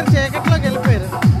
గారు చీకట్లోకి వెళ్ళిపోయారు